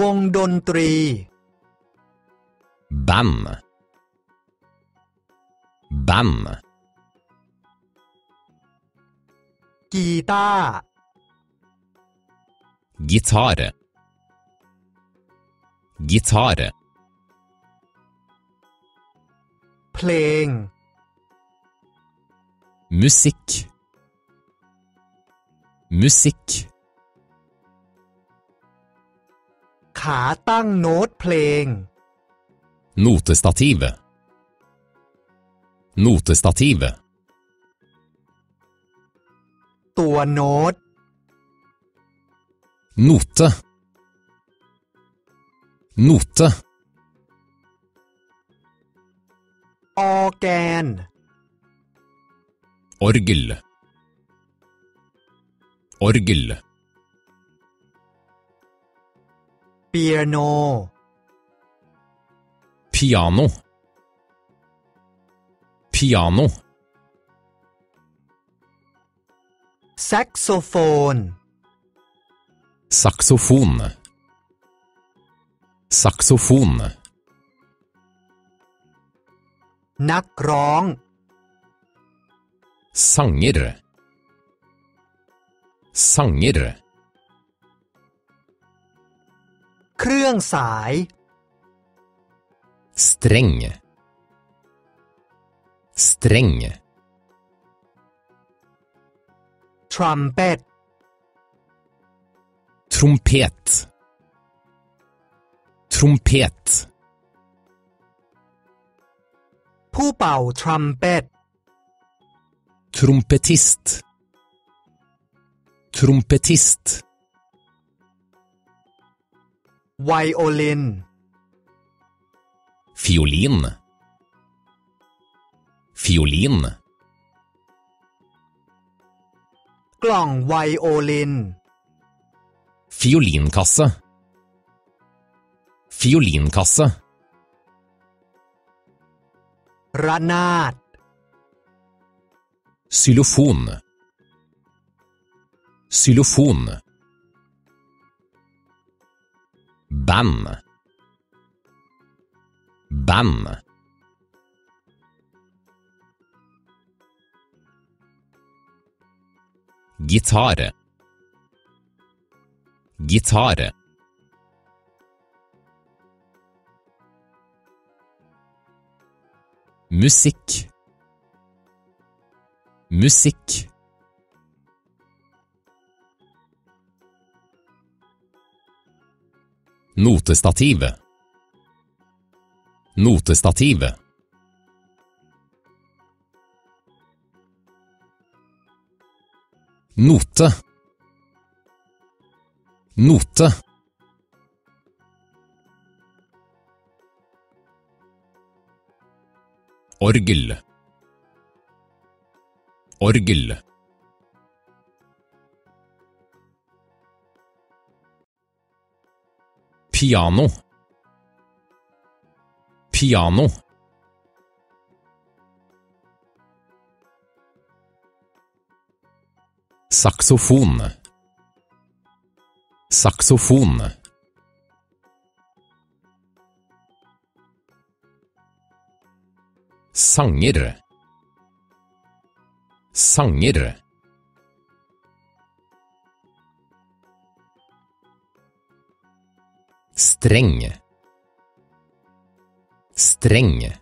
วงดนตรี band band กีตาร์ gitar gitar เพลง musikk musikk ขาตั้งโน้ตเพลง notestativ notestativ ตัวโน้ต note note ออร์แกน orgel orgel เปียโน piano piano แซกโซโฟน saxofon saxofon นักร้อง sanger sanger เครื่องสาย streng streng ทรัมเป็ต trompet trompet ผู้เป่าทรัมเป็ต trompetist trompetist ไวโอลิน fiolin fiolin กล่องไวโอลิน fiolinkasse fiolinkasse ระนาด xylofon xylofon band band gitar. Gitar. Musikk. Musikk notestativ Notestativet. note. Note. Orgel. Orgel piano piano Saksofon. Saksofon. sanger sanger streng. Streng.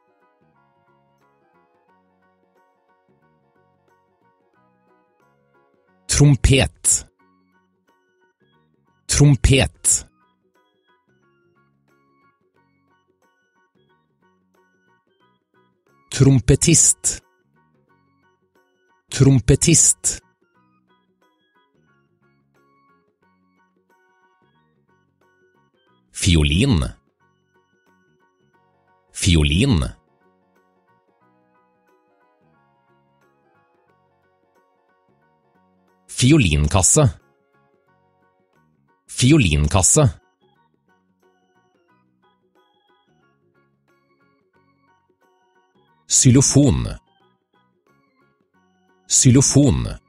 Trompet. Trompet. Trompetist. Trompetist fiolin. Fiolin. Fiolinkasse fiolinkasse xylofon xylofon